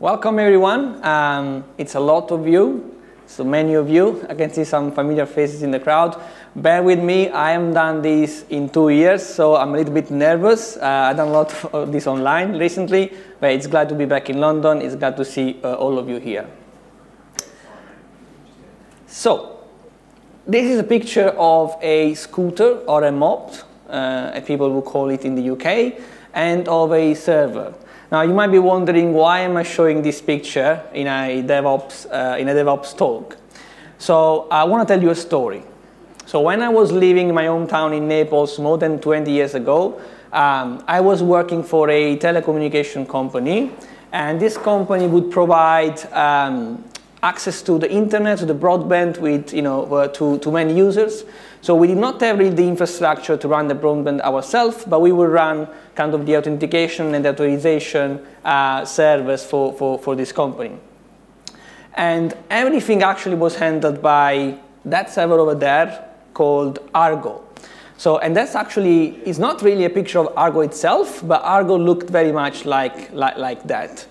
Welcome everyone. Um, it's a lot of you, so many of you. I can see some familiar faces in the crowd. Bear with me, I haven't done this in two years, so I'm a little bit nervous. Uh, I've done a lot of this online recently, but it's glad to be back in London. It's glad to see uh, all of you here. So, this is a picture of a scooter or a mop, uh, people will call it in the UK, and of a server. Now you might be wondering why am I showing this picture in a DevOps, uh, in a DevOps talk. So I want to tell you a story. So when I was living in my hometown in Naples more than 20 years ago, um, I was working for a telecommunication company and this company would provide um, access to the internet, to the broadband with, you know, uh, to, to many users. So we did not have really the infrastructure to run the broadband ourselves, but we would run kind of the authentication and authorization uh, service for, for, for this company. And everything actually was handled by that server over there called Argo. So, and that's actually, is not really a picture of Argo itself, but Argo looked very much like, like, like that.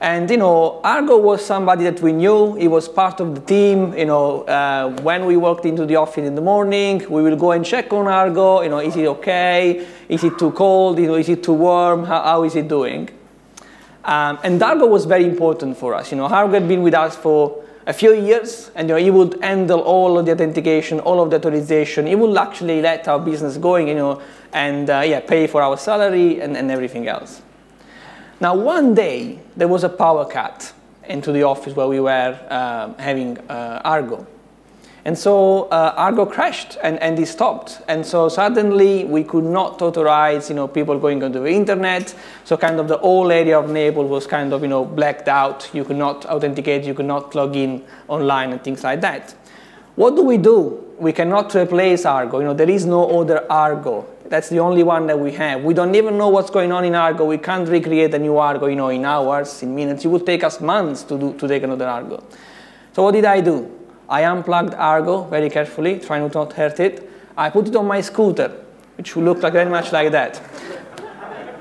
And you know, Argo was somebody that we knew. He was part of the team. You know, uh, when we walked into the office in the morning, we will go and check on Argo. You know, is it okay? Is it too cold? You know, is it too warm? How, how is it doing? Um, and Argo was very important for us. You know, Argo had been with us for a few years, and you know, he would handle all of the authentication, all of the authorization. He would actually let our business going, you know, and uh, yeah, pay for our salary and, and everything else. Now, one day, there was a power cut into the office where we were uh, having uh, Argo. And so uh, Argo crashed and, and it stopped. And so suddenly we could not authorize you know, people going onto the internet. So kind of the whole area of Naples was kind of you know, blacked out. You could not authenticate, you could not log in online and things like that. What do we do? We cannot replace Argo. You know, there is no other Argo. That's the only one that we have. We don't even know what's going on in Argo. We can't recreate a new Argo, you know, in hours, in minutes. It would take us months to, do, to take another Argo. So what did I do? I unplugged Argo very carefully, trying to not hurt it. I put it on my scooter, which looked like very much like that.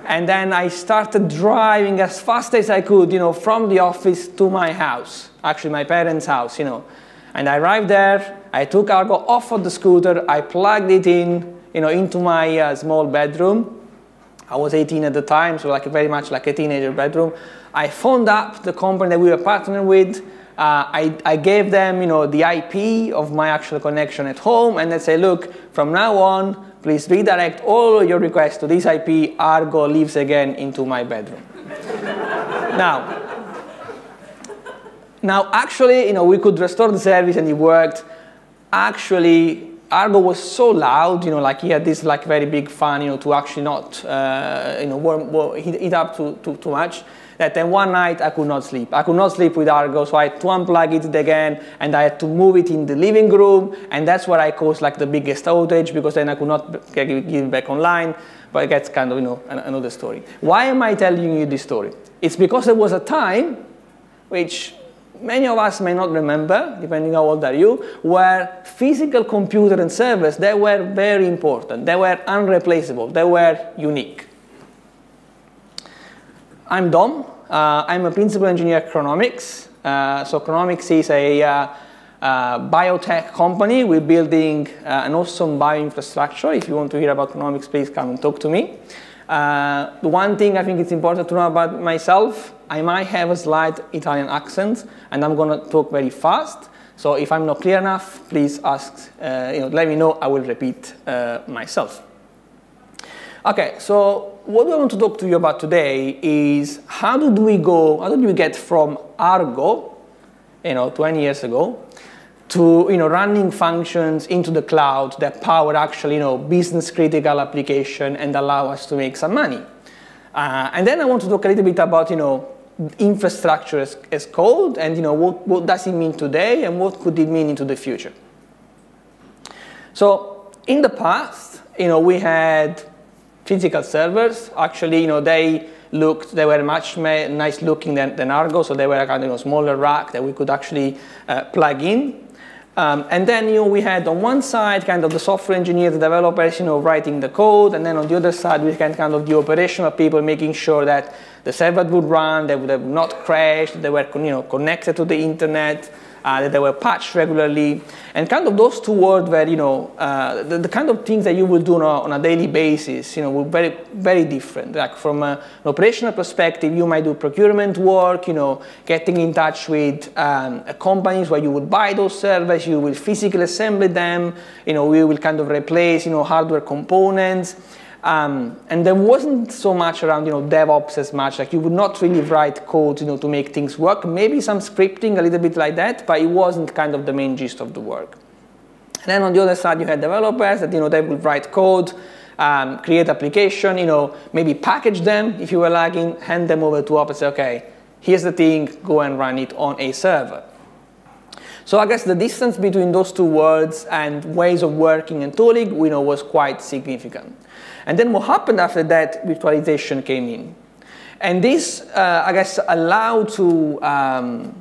and then I started driving as fast as I could, you know, from the office to my house, actually my parents' house, you know. And I arrived there, I took Argo off of the scooter, I plugged it in, you know, into my uh, small bedroom. I was 18 at the time, so like very much like a teenager bedroom. I phoned up the company that we were partnering with. Uh, I, I, gave them, you know, the IP of my actual connection at home, and they say, look, from now on, please redirect all your requests to this IP. Argo lives again into my bedroom. now, now, actually, you know, we could restore the service and it worked. Actually, Argo was so loud, you know, like he had this like very big fan, you know, to actually not, uh, you know, warm, warm, heat, up too, too, too much, that then one night I could not sleep. I could not sleep with Argo, so I had to unplug it again, and I had to move it in the living room, and that's where I caused like the biggest outage, because then I could not get it back online, but that's kind of, you know, another story. Why am I telling you this story? It's because there was a time which many of us may not remember, depending how old are you, where physical computer and servers, they were very important. They were unreplaceable. They were unique. I'm Dom. Uh, I'm a principal engineer at Chronomics. Uh, so Chronomics is a uh, uh biotech company. We're building uh, an awesome bioinfrastructure. If you want to hear about Chronomics, please come and talk to me. Uh, the one thing I think it's important to know about myself I might have a slight Italian accent, and I'm going to talk very fast. So if I'm not clear enough, please ask, uh, you know, let me know. I will repeat uh, myself. Okay, so what we want to talk to you about today is how did we go, how did we get from Argo, you know, 20 years ago, to you know, running functions into the cloud that power actually you know, business critical application and allow us to make some money. Uh, and then I want to talk a little bit about you know, infrastructure as, as code and you know, what, what does it mean today and what could it mean into the future. So in the past, you know, we had physical servers. Actually, you know, they looked, they were much nice looking than, than Argo, so they were a kind of you know, smaller rack that we could actually uh, plug in. Um, and then you know, we had on one side kind of the software engineers, the developers, you know, writing the code, and then on the other side we had kind of the operational people making sure that the server would run, they would have not crashed, they were you know, connected to the internet, uh, that they were patched regularly. And kind of those two words were, you know, uh, the, the, kind of things that you would do on a, on a, daily basis, you know, were very, very different. Like from a, an operational perspective, you might do procurement work, you know, getting in touch with um, companies where you would buy those servers, you will physically assemble them, you know, we will kind of replace, you know, hardware components. Um, and there wasn't so much around you know DevOps as much. Like you would not really write code you know to make things work. Maybe some scripting a little bit like that, but it wasn't kind of the main gist of the work. And then on the other side, you had developers that you know they would write code, um, create application, you know maybe package them if you were lagging, hand them over to ops and say, okay, here's the thing, go and run it on a server. So I guess the distance between those two words and ways of working and tooling, we know, was quite significant. And then what happened after that, virtualization came in. And this, uh, I guess, allowed to um,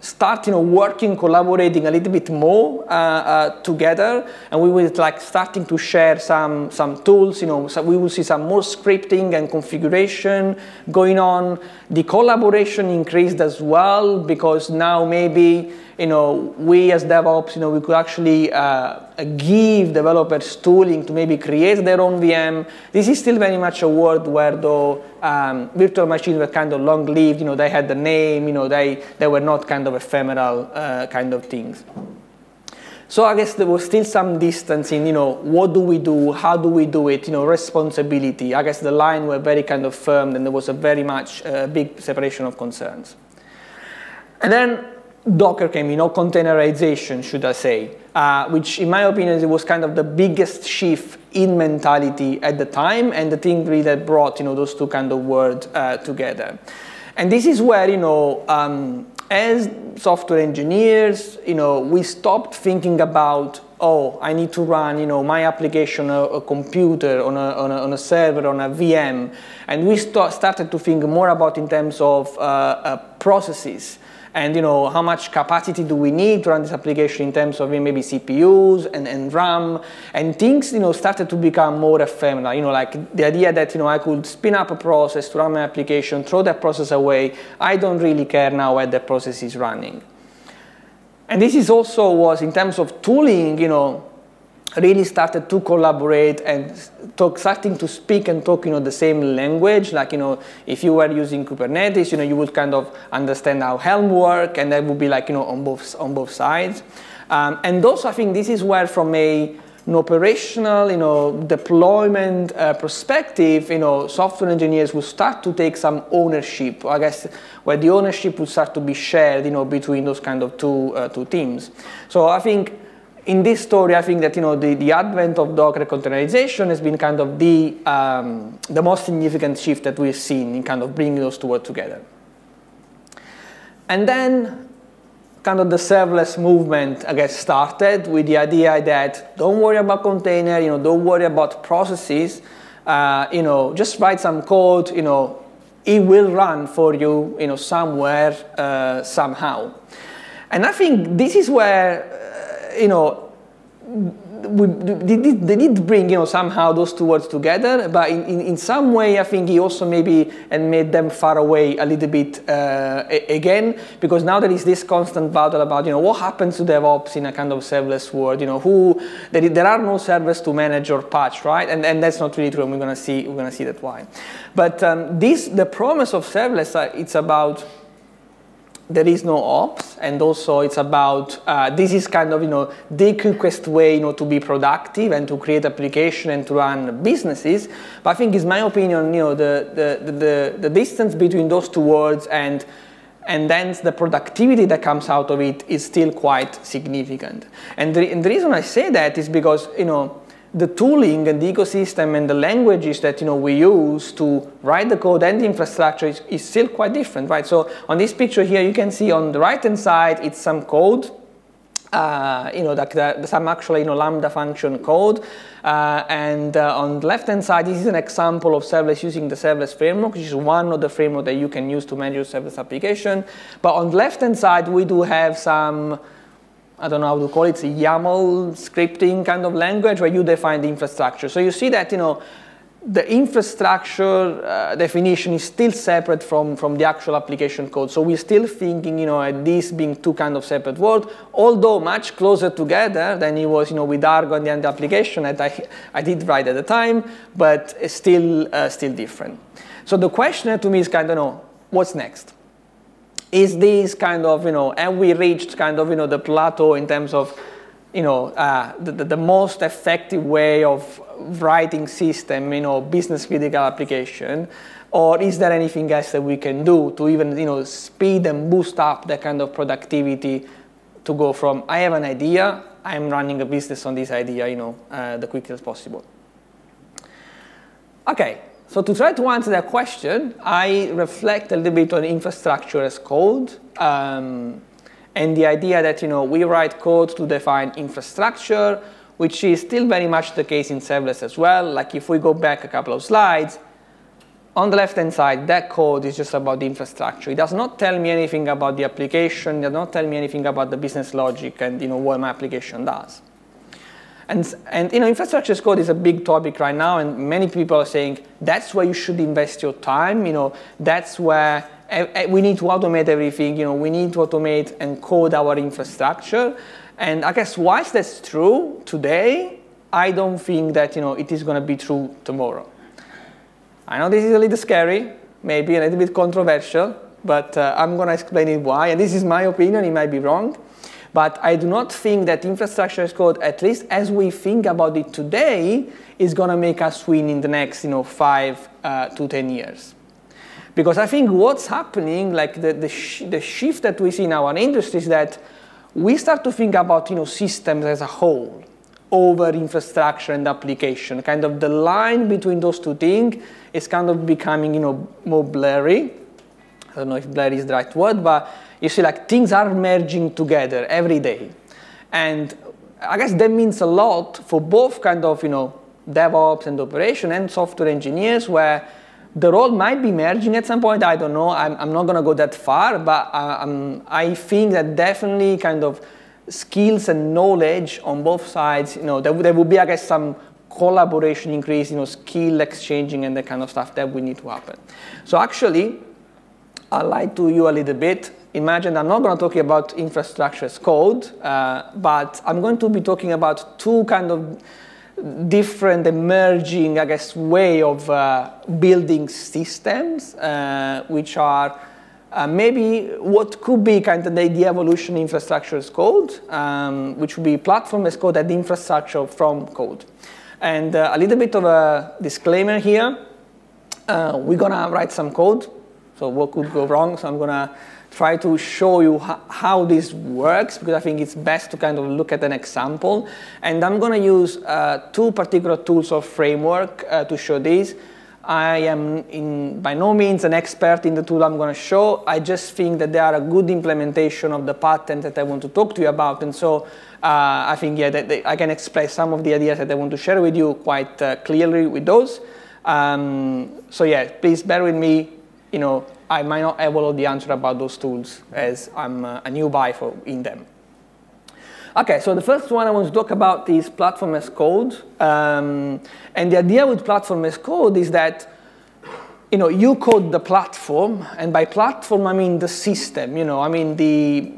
start, you know, working, collaborating a little bit more uh, uh, together. And we were like starting to share some, some tools, you know, so we will see some more scripting and configuration going on. The collaboration increased as well because now maybe you know, we as DevOps, you know, we could actually uh, give developers tooling to maybe create their own VM. This is still very much a world where though um, virtual machines were kind of long-lived, you know, they had the name, you know, they, they were not kind of ephemeral uh, kind of things. So I guess there was still some distance in, you know, what do we do, how do we do it, you know, responsibility. I guess the line were very kind of firm and there was a very much uh, big separation of concerns. And then Docker came in, or containerization, should I say, uh, which in my opinion it was kind of the biggest shift in mentality at the time, and the thing really that brought you know those two kind of words uh, together. And this is where you know, um, as software engineers, you know, we stopped thinking about oh, I need to run, you know, my application on a, a computer, on a, on, a, on a, server, on a VM. And we st started to think more about in terms of uh, uh, processes and you know how much capacity do we need to run this application in terms of maybe CPUs and, and RAM? And things you know started to become more ephemeral. You know like the idea that you know I could spin up a process to run my application throw that process away. I don't really care now where the process is running. And this is also was in terms of tooling you know really started to collaborate and talk, starting to speak and talk, you know, the same language. Like, you know, if you were using Kubernetes, you know, you would kind of understand how Helm work, and that would be like, you know, on both on both sides. Um, and also, I think this is where, from a an operational, you know, deployment uh, perspective, you know, software engineers will start to take some ownership. I guess where the ownership will start to be shared, you know, between those kind of two uh, two teams. So I think in this story, I think that you know the, the advent of Docker containerization has been kind of the um, the most significant shift that we've seen in kind of bringing those two words together. And then, kind of the serverless movement, I guess, started with the idea that don't worry about container, you know, don't worry about processes, uh, you know, just write some code, you know, it will run for you, you know, somewhere, uh, somehow. And I think this is where you know, we, they, did, they did bring you know somehow those two words together, but in, in, in, some way I think he also maybe and made them far away a little bit uh, again because now there is this constant battle about you know what happens to DevOps in a kind of serverless world. You know who there, there are no servers to manage or patch, right? And and that's not really true. And we're gonna see we're gonna see that why. But um, this the promise of serverless uh, it's about there is no ops, and also it's about uh, this is kind of you know the quickest way you know to be productive and to create application and to run businesses. But I think, in my opinion, you know the the, the, the distance between those two words and and then the productivity that comes out of it is still quite significant. And the, and the reason I say that is because you know the tooling and the ecosystem and the languages that you know we use to write the code and the infrastructure is, is still quite different, right? So on this picture here, you can see on the right-hand side, it's some code, uh, you know, some actually, you know, Lambda function code. Uh, and uh, on the left-hand side, this is an example of serverless using the serverless framework, which is one of the framework that you can use to manage your serverless application. But on the left-hand side, we do have some I don't know how to call it, a YAML scripting kind of language where you define the infrastructure. So you see that, you know, the infrastructure uh, definition is still separate from, from the actual application code. So we're still thinking, you know, at this being two kind of separate words, although much closer together than it was, you know, with Argo and the end application that I, I did write at the time, but still, uh, still different. So the question to me is kind of, you know, what's next? Is this kind of, you know, have we reached kind of, you know, the plateau in terms of, you know, uh, the, the most effective way of writing system, you know, business critical application, or is there anything else that we can do to even, you know, speed and boost up that kind of productivity to go from I have an idea, I'm running a business on this idea, you know, uh, the quickest possible. Okay, so to try to answer that question, I reflect a little bit on infrastructure as code. Um, and the idea that you know we write code to define infrastructure, which is still very much the case in serverless as well. Like if we go back a couple of slides, on the left-hand side, that code is just about the infrastructure. It does not tell me anything about the application. It does not tell me anything about the business logic and you know what my application does. And, and you know, infrastructure as code is a big topic right now, and many people are saying that's where you should invest your time. You know, that's where we need to automate everything. You know, we need to automate and code our infrastructure. And I guess whilst that's true today, I don't think that you know it is going to be true tomorrow. I know this is a little scary, maybe a little bit controversial, but uh, I'm going to explain it why. And this is my opinion; it might be wrong. But I do not think that infrastructure as code, at least as we think about it today, is going to make us win in the next you know, five uh, to 10 years. Because I think what's happening, like the, the, sh the shift that we see in our industry is that we start to think about you know, systems as a whole over infrastructure and application. Kind of the line between those two things is kind of becoming you know, more blurry. I don't know if blurry is the right word, but you see like things are merging together every day. And I guess that means a lot for both kind of, you know, DevOps and operation and software engineers where the role might be merging at some point. I don't know. I'm, I'm not going to go that far, but um, I think that definitely kind of skills and knowledge on both sides, you know, there, there will be, I guess, some collaboration increase, you know, skill exchanging and that kind of stuff that we need to happen. So actually, I'll lie to you a little bit. Imagine I'm not going to talk about infrastructure as code, uh, but I'm going to be talking about two kind of different emerging, I guess, way of uh, building systems, uh, which are uh, maybe what could be kind of the, the evolution infrastructure as code, um, which would be platform as code and infrastructure from code. And uh, a little bit of a disclaimer here. Uh, we're going to write some code, so what could go wrong? So I'm going to try to show you how this works because I think it's best to kind of look at an example. And I'm going to use uh, two particular tools or framework uh, to show this. I am in, by no means an expert in the tool I'm going to show. I just think that they are a good implementation of the pattern that I want to talk to you about. And so uh, I think, yeah, that I can express some of the ideas that I want to share with you quite uh, clearly with those. Um, so yeah, please bear with me. You know, I might not have all of the answer about those tools as I'm a new buy for in them. Okay, so the first one I want to talk about is platform as code. Um, and the idea with platform as code is that you know, you code the platform, and by platform I mean the system. You know, I mean the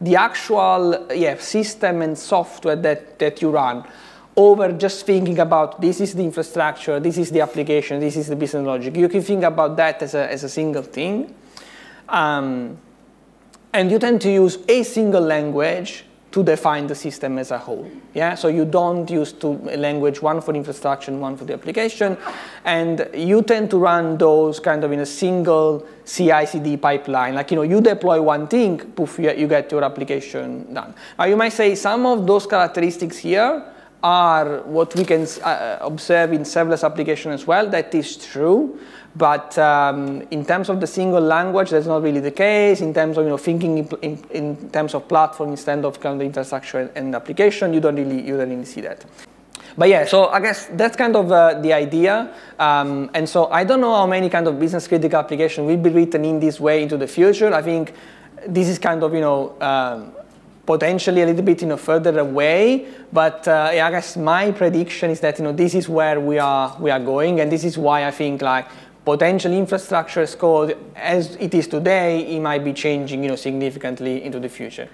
the actual yeah system and software that that you run over just thinking about this is the infrastructure, this is the application, this is the business logic. You can think about that as a, as a single thing. Um, and you tend to use a single language to define the system as a whole. Yeah, so you don't use two language, one for infrastructure and one for the application, and you tend to run those kind of in a single CI/CD pipeline. Like you know, you deploy one thing, poof, you get your application done. Now you might say some of those characteristics here are what we can uh, observe in serverless application as well. That is true. But um, in terms of the single language, that's not really the case. In terms of you know, thinking in, in, in terms of platform instead of kind of infrastructure and application, you don't really, you don't really see that. But yeah, so I guess that's kind of uh, the idea. Um, and so I don't know how many kind of business critical application will be written in this way into the future. I think this is kind of, you know, um, potentially a little bit you know, further away, but uh, I guess my prediction is that you know, this is where we are, we are going, and this is why I think like potential infrastructure as code as it is today, it might be changing you know, significantly into the future.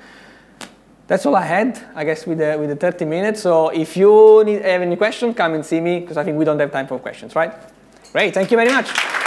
That's all I had, I guess, with the, with the 30 minutes. So if you need, have any questions, come and see me, because I think we don't have time for questions, right? Great, thank you very much.